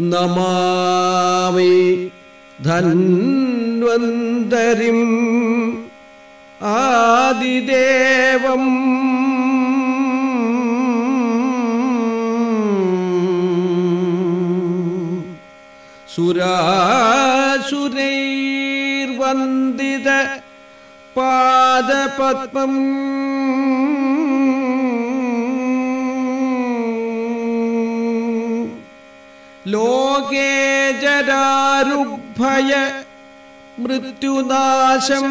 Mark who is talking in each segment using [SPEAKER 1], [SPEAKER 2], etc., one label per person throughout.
[SPEAKER 1] നമാമി ധന്വന്തരിം ആദിദേവം. സുരാസുരൈർവന്ദിത പാദപത്മം ലോകേ ജരാരുഭയ മൃത്യുനാശം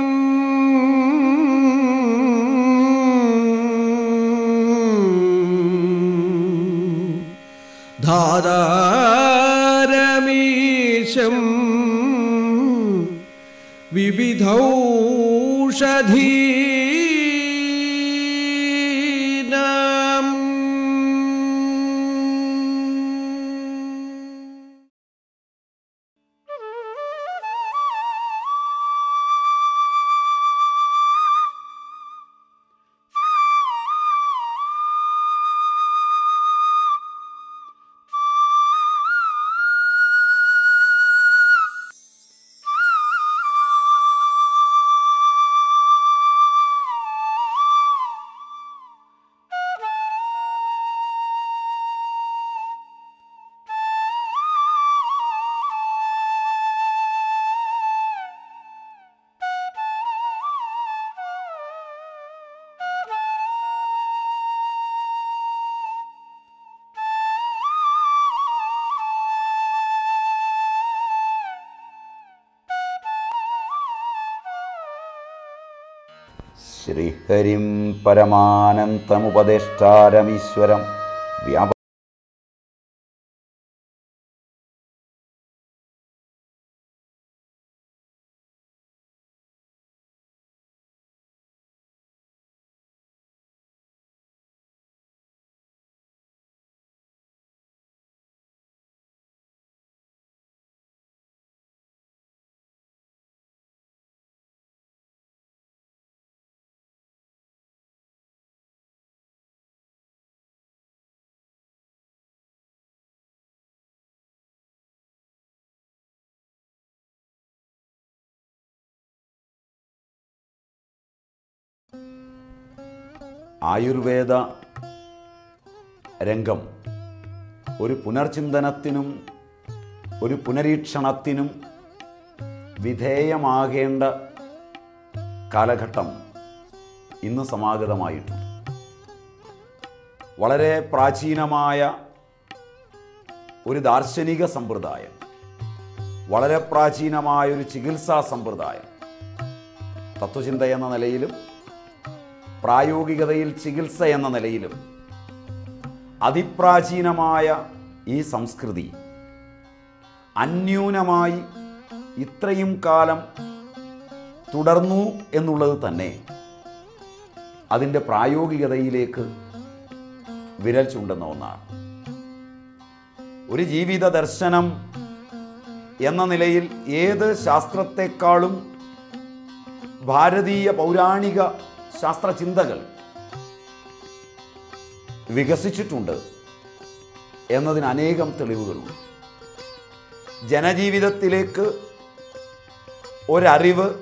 [SPEAKER 1] ധാരാരമീശം വിവിധൗഷധീനാം
[SPEAKER 2] ശ്രീഹരിം പരമാനന്തമുപദേഷ്ടാരമീശ്വരം വ്യാപ ആയുർവേദ രംഗം. ഒരു പുനർചിന്തനത്തിനും ഒരു പുനരീക്ഷണത്തിനും വിധേയമാകേണ്ട കാലഘട്ടം ഇന്ന് സമാഗതമായിട്ടുണ്ട്. വളരെ പ്രാചീനമായ ഒരു ദാർശനിക സമ്പ്രദായം വളരെ പ്രാചീനമായ ഒരു ചികിത്സാ സമ്പ്രദായം തത്വചിന്ത എന്ന നിലയിലും പ്രായോഗികതയിൽ ചികിത്സ എന്ന നിലയിലും അതിപ്രാചീനമായ ഈ സംസ്കൃതി അന്യൂനമായി ഇത്രയും കാലം തുടർന്നു എന്നുള്ളത് തന്നെ അതിന്റെ പ്രായോഗികതയിലേക്ക് വിരൽ ചൂണ്ടുന്ന ഒന്നാണ്. ഒരു ജീവിത ദർശനം എന്ന നിലയിൽ ഏത് ശാസ്ത്രത്തെക്കാളും ഭാരതീയ പൗരാണിക ശാസ്ത്രചിന്തകൾ വികസിച്ചിട്ടുണ്ട് എന്നതിന് അനേകം തെളിവുകളുണ്ട്. ജനജീവിതത്തിലേക്ക് ഒരറിവ്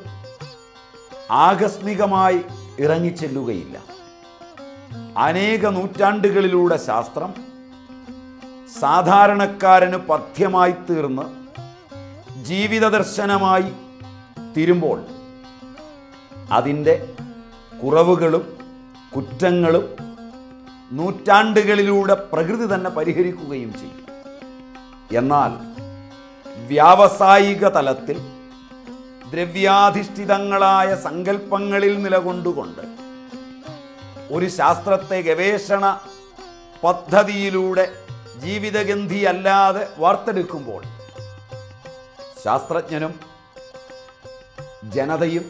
[SPEAKER 2] ആകസ്മികമായി ഇറങ്ങിച്ചെല്ലുകയില്ല. അനേക നൂറ്റാണ്ടുകളിലൂടെ ശാസ്ത്രം സാധാരണക്കാരന് പഥ്യമായി തീർന്ന് ജീവിത ദർശനമായി തീരുമ്പോൾ അതിന്റെ കുറവുകളും കുറ്റങ്ങളും നൂറ്റാണ്ടുകളിലൂടെ പ്രകൃതി തന്നെ പരിഹരിക്കുകയും ചെയ്യും. എന്നാൽ വ്യാവസായിക തലത്തിൽ ദ്രവ്യാധിഷ്ഠിതങ്ങളായ സങ്കല്പങ്ങളിൽ നിലകൊണ്ടുകൊണ്ട് ഒരു ശാസ്ത്രത്തെ ഗവേഷണ പദ്ധതിയിലൂടെ ജീവിതഗന്ധിയല്ലാതെ വാർത്തെടുക്കുമ്പോൾ ശാസ്ത്രജ്ഞനും ജനതയും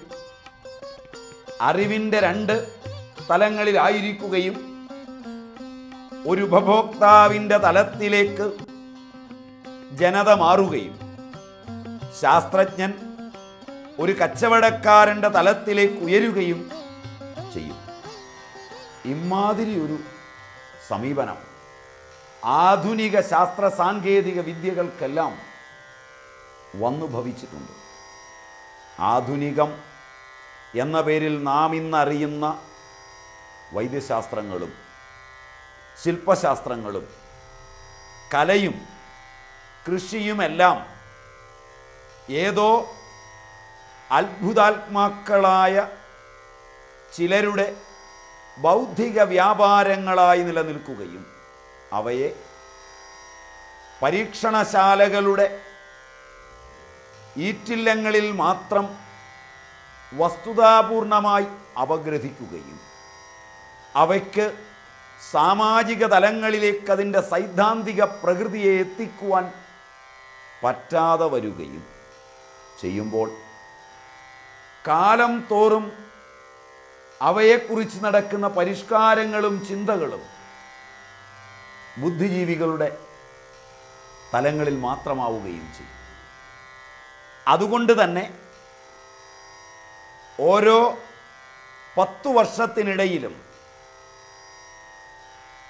[SPEAKER 2] അറിവിന്റെ രണ്ട് തലങ്ങളിലായിരിക്കുകയും ഒരു ഉപഭോക്താവിന്റെ തലത്തിലേക്ക് ജനത മാറുകയും. ശാസ്ത്രജ്ഞൻ ഒരു കച്ചവടക്കാരന്റെ തലത്തിലേക്ക് ഉയരുകയും ചെയ്യും. ഇമാതിരി ഒരു സമീപനം. ആധുനിക ശാസ്ത്ര സാങ്കേതിക വിദ്യകൾക്കെല്ലാം വന്നു ഭവിച്ചിട്ടുണ്ട് ആധുനികം എന്ന പേരിൽ നാം ഇന്നറിയുന്ന വൈദ്യശാസ്ത്രങ്ങളും ശില്പശാസ്ത്രങ്ങളും കലയും കൃഷിയുമെല്ലാം ഏതോ അത്ഭുതാത്മാക്കളായ ചിലരുടെ ബൗദ്ധിക വ്യാപാരങ്ങളായി നിലനിൽക്കുകയും അവയെ പരീക്ഷണശാലകളുടെ ഈറ്റില്ലങ്ങളിൽ മാത്രം വസ്തുതാപൂർണമായി അപഗ്രഥിക്കുകയും അവയ്ക്ക് സാമാജിക തലങ്ങളിലേക്ക് അതിന്റെ സൈദ്ധാന്തിക പ്രകൃതിയെ എത്തിക്കുവാൻ പറ്റാതെ വരികയും ചെയ്യുമ്പോൾ കാലം തോറും അവയെക്കുറിച്ച് നടക്കുന്ന പരിഷ്കാരങ്ങളും ചിന്തകളും ബുദ്ധിജീവികളുടെ തലങ്ങളിൽ മാത്രമാവുകയും ചെയ്യും. അതുകൊണ്ട് തന്നെ ഓരോ പത്തു വർഷത്തിനിടയിലും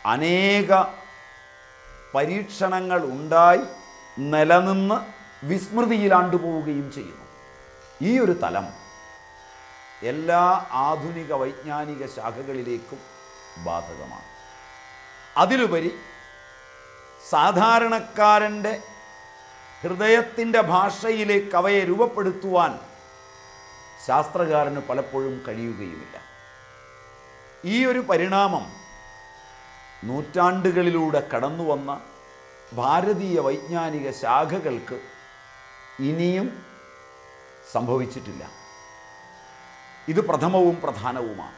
[SPEAKER 2] അനേക പരീക്ഷണങ്ങൾ ഉണ്ടായി നിലനിന്ന് വിസ്മൃതിയിലാണ്ടുപോവുകയും ചെയ്യുന്നു. ഈ ഒരു തലം എല്ലാ ആധുനിക വൈജ്ഞാനിക ശാഖകളിലേക്കും ബാധകമാണ്. അതിലുപരി സാധാരണക്കാരന്റെ ഹൃദയത്തിന്റെ ഭാഷയിലേക്ക് അവയെ രൂപപ്പെടുത്തുവാൻ ശാസ്ത്രകാരന് പലപ്പോഴും കഴിയുകയുമില്ല. ഈ ഒരു പരിണാമം നൂറ്റാണ്ടുകളിലൂടെ കടന്നു വന്ന ഭാരതീയ വൈജ്ഞാനിക ശാഖകൾക്ക് ഇനിയും സംഭവിച്ചിട്ടില്ല. ഇത് പ്രഥമവും പ്രധാനവുമാണ്.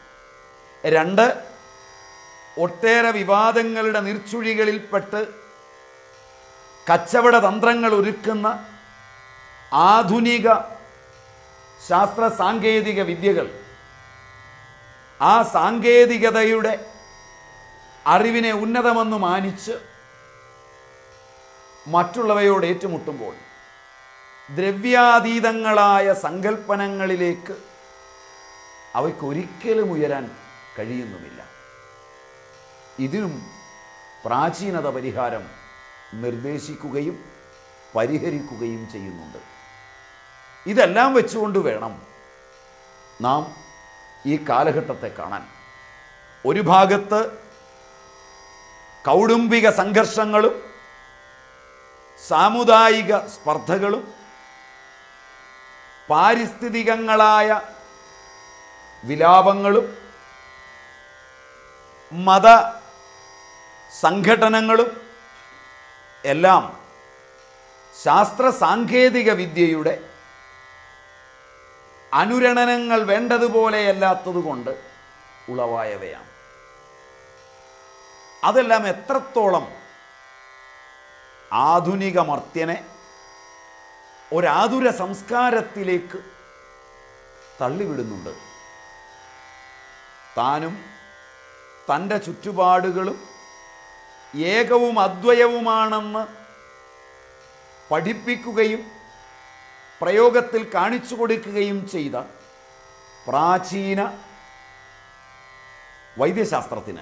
[SPEAKER 2] രണ്ട് ഒട്ടേറെ വിവാദങ്ങളുടെ നിർച്ചുഴികളിൽപ്പെട്ട് കച്ചവട തന്ത്രങ്ങൾ ഒരുക്കുന്ന ആധുനിക ശാസ്ത്ര സാങ്കേതിക വിദ്യകൾ. ആ സാങ്കേതികതയുടെ അറിവിനെ ഉന്നതമെന്ന് മാനിച്ച് മറ്റുള്ളവയോട് ഏറ്റുമുട്ടുമ്പോൾ ദ്രവ്യാതീതങ്ങളായ സങ്കല്പനങ്ങളിലേക്ക് അവയ്ക്കൊരിക്കലും ഉയരാൻ കഴിയുന്നുമില്ല. ഇതിനും പ്രാചീനത പരിഹാരം നിർദ്ദേശിക്കുകയും പരിഹരിക്കുകയും ചെയ്യുന്നുണ്ട്. ഇതെല്ലാം വെച്ചുകൊണ്ട് വേണം നാം ഈ കാലഘട്ടത്തെ കാണാൻ. ഒരു ഭാഗത്ത് കൗടുംബിക സംഘർഷങ്ങളും സാമുദായിക സ്പർദ്ധകളും പാരിസ്ഥിതികങ്ങളായ വിലാപങ്ങളും മത സംഘടനകളും എല്ലാം ശാസ്ത്ര സാങ്കേതിക വിദ്യയുടെ അനുരണനങ്ങൾ വേണ്ടതുപോലെയല്ലാത്തതുകൊണ്ട് ഉളവായവയാണ്. അതെല്ലാം എത്രത്തോളം ആധുനിക മർത്യനെ ഒരാതുര സംസ്കാരത്തിലേക്ക് തള്ളിവിടുന്നുണ്ട്. താനും തന്റെ ചുറ്റുപാടുകളും ഏകവും അദ്വയവുമാണെന്ന് പഠിപ്പിക്കുകയും പ്രയോഗത്തിൽ കാണിച്ചു കൊടുക്കുകയും ചെയ്ത പ്രാചീന വൈദ്യശാസ്ത്രത്തിന്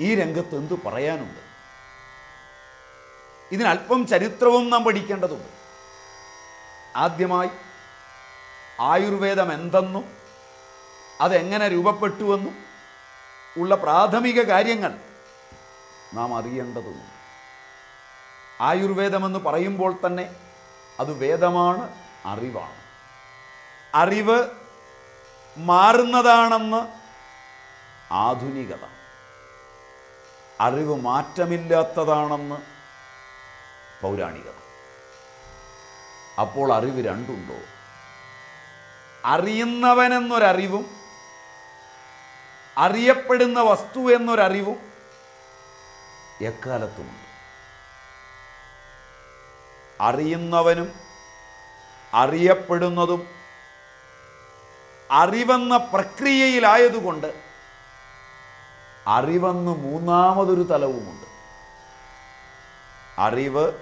[SPEAKER 2] ഈ രംഗത്ത് എന്തു പറയാനുണ്ട്? ഇതിനല്പം ചരിത്രവും നാം പഠിക്കേണ്ടതുണ്ട്. ആദ്യമായി ആയുർവേദം എന്തെന്നും അതെങ്ങനെ രൂപപ്പെട്ടുവെന്നും ഉള്ള പ്രാഥമിക കാര്യങ്ങൾ നാം അറിയേണ്ടതുണ്ട്. ആയുർവേദമെന്ന് പറയുമ്പോൾ തന്നെ അത് വേദമാണ് അറിവാണ്. അറിവ് മാറുന്നതാണെന്ന് ആധുനികത. അറിവ് മാറ്റമില്ലാത്തതാണെന്ന് പൗരാണികത. അപ്പോൾ അറിവ് രണ്ടുണ്ടോ? അറിയുന്നവനെന്നൊരറിവും അറിയപ്പെടുന്ന വസ്തു എന്നൊരറിവും എക്കാലത്തുമുണ്ട്. അറിയുന്നവനും അറിയപ്പെടുന്നതും അറിവെന്ന പ്രക്രിയയിലായതുകൊണ്ട് അറിവെന്ന് മൂന്നാമതൊരു തലവുമുണ്ട്. അറിവ്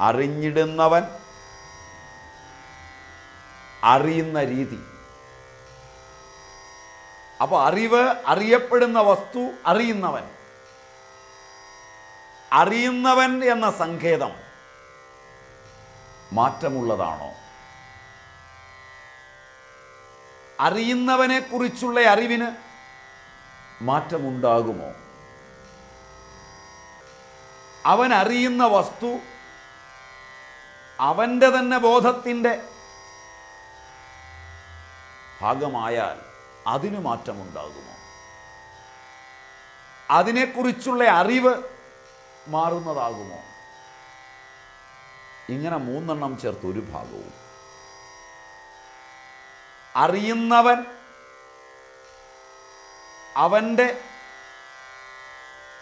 [SPEAKER 2] അറിഞ്ഞിടുന്നവൻ അറിയുന്ന രീതി. അപ്പോൾ അറിവ് അറിയപ്പെടുന്ന വസ്തു അറിയുന്നവൻ. അറിയുന്നവൻ എന്ന സങ്കേതം മാറ്റമുള്ളതാണോ? അറിയുന്നവനെ കുറിച്ചുള്ള അറിവിന് മാറ്റമുണ്ടാകുമോ? അവൻ അറിയുന്ന വസ്തു അവന്റെ തന്നെ ബോധത്തിന്റെ ഭാഗമായാൽ അതിന് മാറ്റമുണ്ടാകുമോ? അതിനെക്കുറിച്ചുള്ള അറിവ് മാറുന്നതാകുമോ? ഇങ്ങനെ മൂന്നെണ്ണം ചേർത്ത് ഒരു ഭാഗവും. അറിയുന്നവൻ അവന്റെ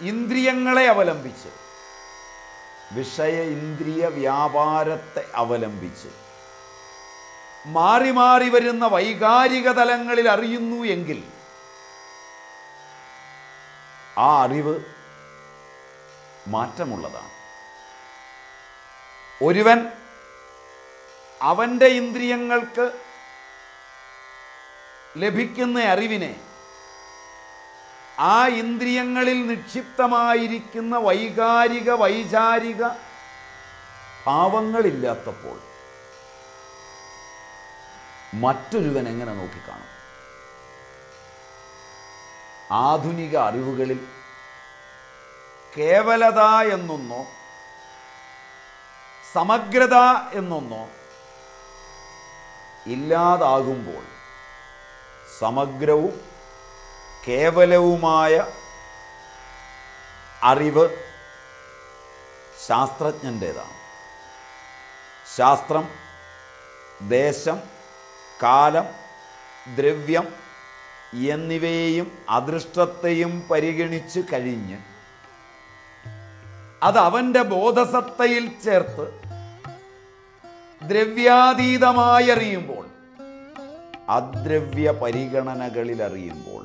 [SPEAKER 2] ഇന്ദ്രിയങ്ങളെ അവലംബിച്ച് വിഷയ ഇന്ദ്രിയ വ്യാപാരത്തെ അവലംബിച്ച് മാറി മാറി വരുന്ന വൈകാരിക തലങ്ങളിൽ അറിയുന്നു എങ്കിൽ ആ അറിവ് മാറ്റമുള്ളതാണ്. ഒരുവൻ അവന്റെ ഇന്ദ്രിയങ്ങൾക്ക് ലഭിക്കുന്ന അറിവിനെ ആ ഇന്ദ്രിയങ്ങളിൽ നിക്ഷിപ്തമായിരിക്കുന്ന വൈകാരിക വൈചാരിക ഭാവങ്ങളില്ലാത്തപ്പോൾ മറ്റൊരുവൻ എങ്ങനെ നോക്കിക്കാണും? ആധുനിക അറിവുകളിൽ കേവലത എന്നൊന്നോ സമഗ്രത എന്നൊന്നോ ഇല്ലാതാകുമ്പോൾ സമഗ്രവും കേവലവുമായ അറിവ് ശാസ്ത്രജ്ഞന്റേതാണ്. ശാസ്ത്രം ദേശം കാലം ദ്രവ്യം എന്നിവയെയും അദൃഷ്ടത്തെയും പരിഗണിച്ച് കഴിഞ്ഞ് അത് അവന്റെ ബോധസത്തയിൽ ചേർത്ത് ദ്രവ്യാതീതമായി അറിയുമ്പോൾ അദ്രവ്യ പരിഗണനകളിൽ അറിയുമ്പോൾ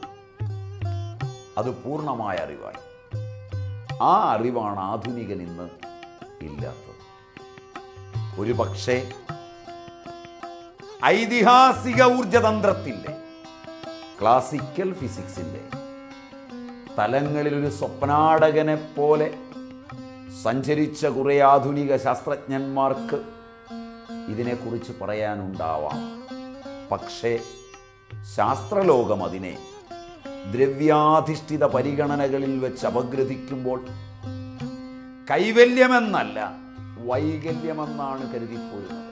[SPEAKER 2] അത് പൂർണമായ അറിവായി ആ അറിവാണ് ആധുനികൻ ഇന്ന് ഇല്ലാത്തത്. ഒരു പക്ഷേ ഐതിഹാസിക ഊർജതന്ത്രത്തിന്റെ ക്ലാസിക്കൽ ഫിസിക്സിന്റെ തലങ്ങളിൽ ഒരു സ്വപ്നാടകനെ പോലെ സഞ്ചരിച്ച കുറേ ആധുനിക ശാസ്ത്രജ്ഞന്മാർക്ക് ഇതിനെക്കുറിച്ച് പറയാനുണ്ടാവാം. പക്ഷേ ശാസ്ത്രലോകം അതിനെ ദ്രവ്യാധിഷ്ഠിത പരിഗണനകളിൽ വെച്ച് അപഗ്രഥിക്കുമ്പോൾ കൈവല്യമെന്നല്ല വൈകല്യമെന്നാണ് കരുതിപ്പോരുന്നത്.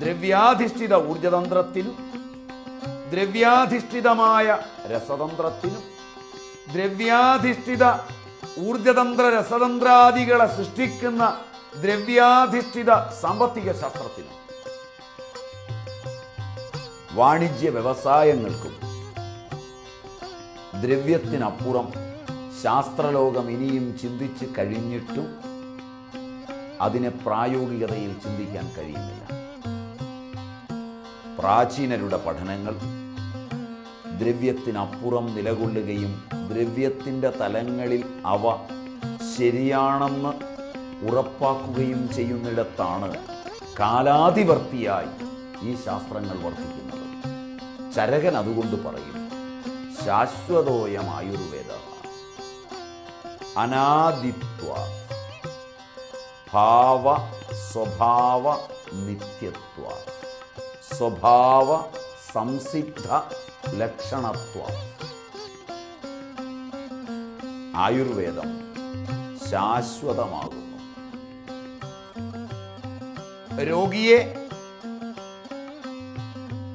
[SPEAKER 2] ദ്രവ്യാധിഷ്ഠിത ഊർജതന്ത്രത്തിനും ദ്രവ്യാധിഷ്ഠിതമായ രസതന്ത്രത്തിനും ദ്രവ്യാധിഷ്ഠിത ഊർജതന്ത്ര രസതന്ത്രാദികളെ സൃഷ്ടിക്കുന്ന ദ്രവ്യാധിഷ്ഠിത സാമ്പത്തിക ശാസ്ത്രത്തിനും വാണിജ്യ വ്യവസായങ്ങൾക്കും ദ്രവ്യത്തിനപ്പുറം ശാസ്ത്രലോകം ഇനിയും ചിന്തിച്ച് കഴിഞ്ഞിട്ടും അതിനെ പ്രായോഗികതയിൽ ചിന്തിക്കാൻ കഴിയുന്നില്ല. പ്രാചീനരുടെ പഠനങ്ങൾ ദ്രവ്യത്തിനപ്പുറം നിലകൊള്ളുകയും ദ്രവ്യത്തിന്റെ തലങ്ങളിൽ അവ ശരിയാണെന്ന് ഉറപ്പാക്കുകയും ചെയ്യുന്നിടത്താണ് കാലാതിവർത്തിയായി ഈ ശാസ്ത്രങ്ങൾ വർത്തിക്കുന്നത്. ചരകൻ അതുകൊണ്ട് പറയും ശാശ്വതോയം ആയുർവേദ അനാദിത്വ ഭാവ സ്വഭാവ നിത്യത്വ. സ്വഭാവ സംസിദ്ധ ലക്ഷണത്വ. ആയുർവേദം ശാശ്വതമാകുന്നു. രോഗിയെ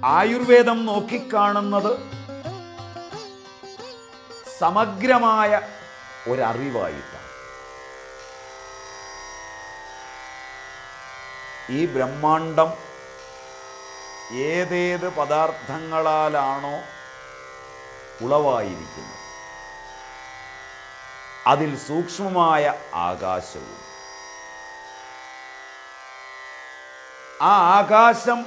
[SPEAKER 2] ആയുർവേദം നോക്കിക്കാണുന്നത് സമഗ്രമായ ഒരറിവായിട്ടാണ്. ഈ ബ്രഹ്മാണ്ടം ഏതേത് പദാർത്ഥങ്ങളാലാണോ ഉളവായിരിക്കുന്നത്. അതിൽ സൂക്ഷ്മമായ ആകാശവും. ആ ആകാശം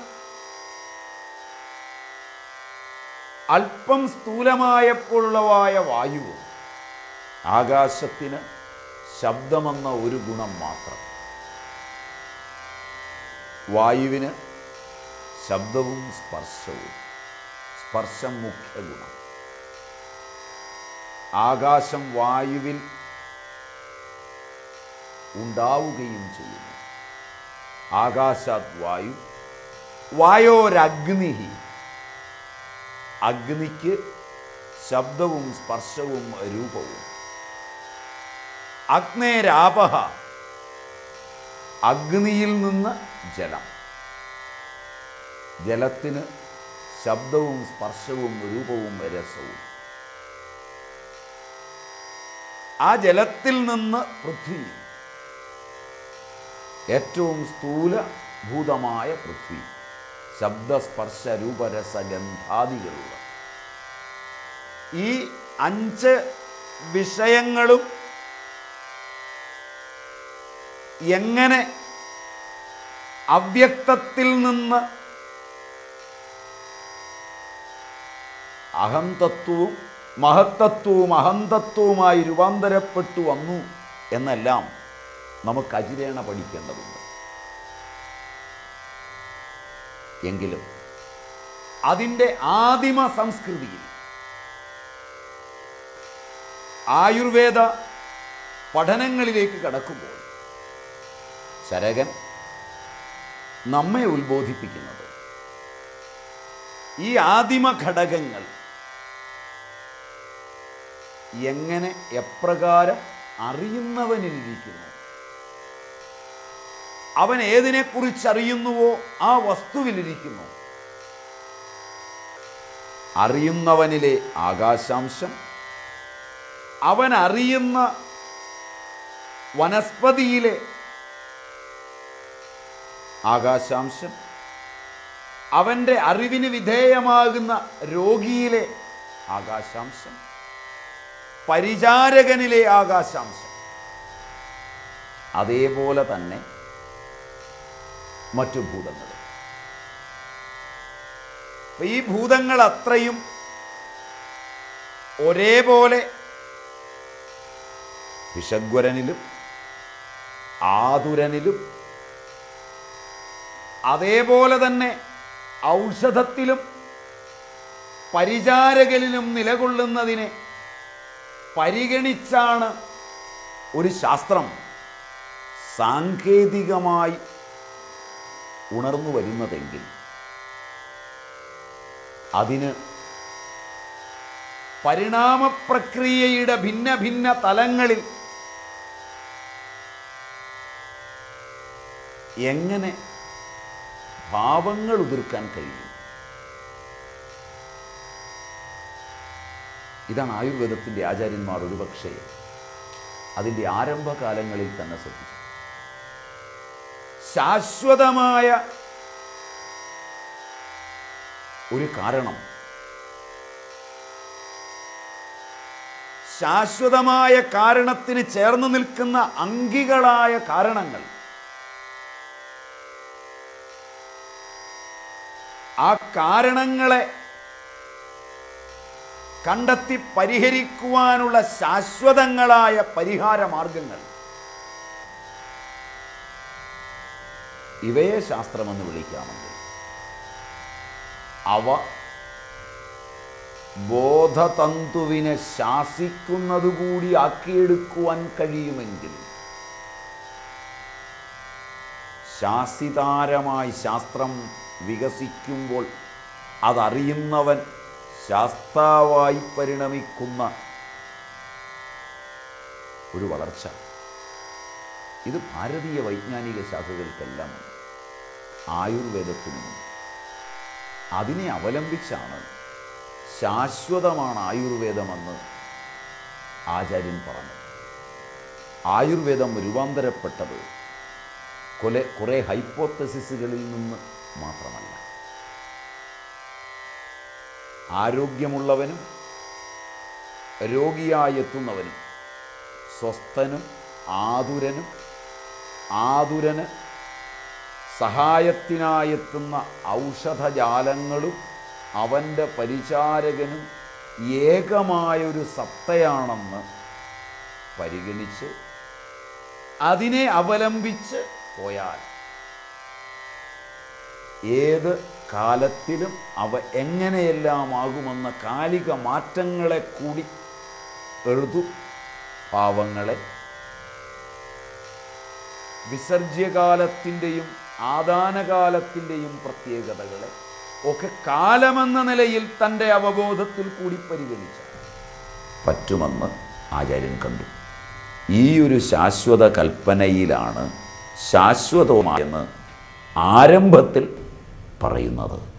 [SPEAKER 2] അല്പം സ്ഥൂലമായപ്പോഴുള്ളവായ വായുവും ആകാശത്തിന് ശബ്ദമെന്ന ഒരു ഗുണം മാത്രം. വായുവിന് ശബ്ദവും സ്പർശവും. സ്പർശം മുഖ്യ ഗുണം ആകാശം വായുവിൽ ഉണ്ടാവുകയും ചെയ്യുന്നു. ആകാശാത് വായു വായോരഗ്നി. അഗ്നിക്ക് ശബ്ദവും സ്പർശവും രൂപവും. അഗ്നേരാപഹ അഗ്നിയിൽ നിന്ന് ജലം. ജലത്തിന് ശബ്ദവും സ്പർശവും രൂപവും രസവും ആ ജലത്തിൽ നിന്ന് പൃഥ്വി. ഏറ്റവും സ്ഥൂലഭൂതമായ പൃഥ്വി. ശബ്ദസ്പർശ രൂപരസ ഗന്ധാദികളുള്ള. ഈ അഞ്ച് വിഷയങ്ങളും എങ്ങനെ അവ്യക്തത്തിൽ നിന്ന് അഹന്തത്വവും മഹത്തത്വവും അഹന്തത്വവുമായി രൂപാന്തരപ്പെട്ടു വന്നു എന്നെല്ലാം നമുക്ക് അജിരേണ പഠിക്കേണ്ടതുണ്ട്. എങ്കിലും അതിന്റെ ആദിമ സംസ്കൃതിയിൽ ആയുർവേദ പഠനങ്ങളിലേക്ക് കടക്കുമ്പോൾ ശരകൻ നമ്മെ ഉത്ബോധിപ്പിക്കുന്നത് ഈ ആദിമ ഘടകങ്ങൾ എങ്ങനെ എപ്രകാരം അറിയുന്നവനിലിരിക്കുന്നു അവൻ ഏതിനെക്കുറിച്ച് അറിയുന്നുവോ ആ വസ്തുവിലിരിക്കുന്നു. അറിയുന്നവനിലെ ആകാശാംശം അവൻ അറിയുന്ന വനസ്പതിയിലെ ആകാശാംശം അവന്റെ അറിവിന് വിധേയമാകുന്ന രോഗിയിലെ ആകാശാംശം പരിചാരകനിലെ ആകാശാംശം. അതേപോലെ തന്നെ മറ്റു ഭൂതങ്ങൾ ഈ ഭൂതങ്ങൾ അത്രയും ഒരേപോലെ വിഷഗ്വരനിലും ആതുരനിലും അതേപോലെ തന്നെ ഔഷധത്തിലും പരിചാരകനിലും നിലകൊള്ളുന്നതിനെ പരിഗണിച്ചാണ് ഒരു ശാസ്ത്രം സാങ്കേതികമായി ഉണർന്നു വരുന്നതെങ്കിൽ അതിന് പരിണാമപ്രക്രിയയുടെ ഭിന്ന ഭിന്ന തലങ്ങളിൽ എങ്ങനെ ഭാവങ്ങൾ ഉതിർക്കാൻ കഴിയും? ഇതാണ് ആയുർവേദത്തിന്റെ ആചാര്യന്മാർ ഒരുപക്ഷെ അതിന്റെ ആരംഭകാലങ്ങളിൽ തന്നെ ശ്രദ്ധിച്ചു. ശാശ്വതമായ ഒരു കാരണം ശാശ്വതമായ കാരണത്തിന് ചേർന്ന് നിൽക്കുന്ന അങ്കികളായ കാരണങ്ങൾ. ആ കാരണങ്ങളെ കണ്ടെത്തി പരിഹരിക്കുവാനുള്ള ശാശ്വതങ്ങളായ പരിഹാര മാർഗങ്ങൾ ഇവയെ ശാസ്ത്രമെന്ന് വിളിക്കാമെങ്കിൽ അവ ബോധതന്തുവിനെ ശാസിക്കുന്നതുകൂടി ആക്കിയെടുക്കുവാൻ കഴിയുമെങ്കിൽ ശാസിതാരമായി ശാസ്ത്രം വികസിക്കുമ്പോൾ അതറിയുന്നവൻ ശാസ്താവായി പരിണമിക്കുന്ന ഒരു വളർച്ച. ഇത് ഭാരതീയ വൈജ്ഞാനിക ശാഖകൾക്കെല്ലാം ആയുർവേദത്തിനുമുണ്ട് അതിനെ അവലംബിച്ചാണ് ശാശ്വതമാണ് ആയുർവേദമെന്ന് ആചാര്യൻ പറഞ്ഞു ആയുർവേദം രൂപാന്തരപ്പെട്ടത് കൊലെ കുറേ ഹൈപ്പോത്തസിസുകളിൽ നിന്ന് മാത്രമല്ല. ആരോഗ്യമുള്ളവനും രോഗിയായെത്തുന്നവനും സ്വസ്ഥനും ആതുരനും ആതുരന് സഹായത്തിനായെത്തുന്ന ഔഷധജാലങ്ങളും അവന്റെ പരിചാരകനും ഏകമായൊരു സത്തയാണെന്ന് പരിഗണിച്ച് അതിനെ അവലംബിച്ച് പോയാൽ ഏത് കാലത്തിലും അവ എങ്ങനെയെല്ലാം ആകുമെന്ന കാലിക മാറ്റങ്ങളെ കൂടി എഴുതു. പാവങ്ങളെ വിസർജ്യകാലത്തിന്റെയും ആദാനകാലത്തിന്റെയും പ്രത്യേകതകളെ ഒക്കെ കാലമെന്ന നിലയിൽ തന്റെ അവബോധത്തിൽ കൂടി പരിഗണിച്ച പറ്റുമെന്ന് ആചാര്യൻ കണ്ടു. ഈ ഒരു ശാശ്വത കൽപ്പനയിലാണ് ശാശ്വതവുമായെന്ന് ആരംഭത്തിൽ പറയുന്നത്.